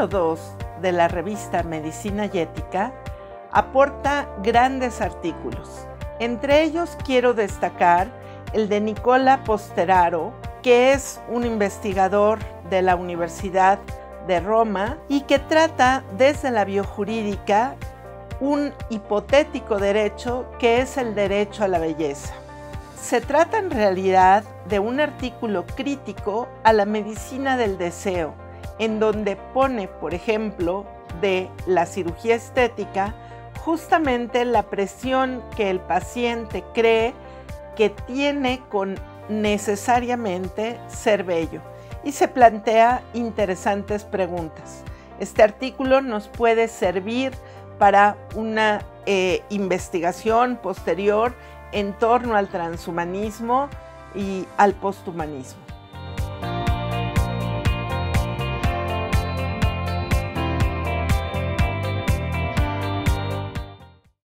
número 2 de la revista Medicina y Ética aporta grandes artículos. Entre ellos quiero destacar el de Nicola Posteraro, que es un investigador de la Universidad de Roma y que trata desde la biojurídica un hipotético derecho que es el derecho a la belleza. Se trata en realidad de un artículo crítico a la medicina del deseo, en donde pone, por ejemplo, de la cirugía estética, justamente la presión que el paciente cree que tiene con necesariamente ser bello y se plantea interesantes preguntas. Este artículo nos puede servir para una eh, investigación posterior en torno al transhumanismo y al posthumanismo.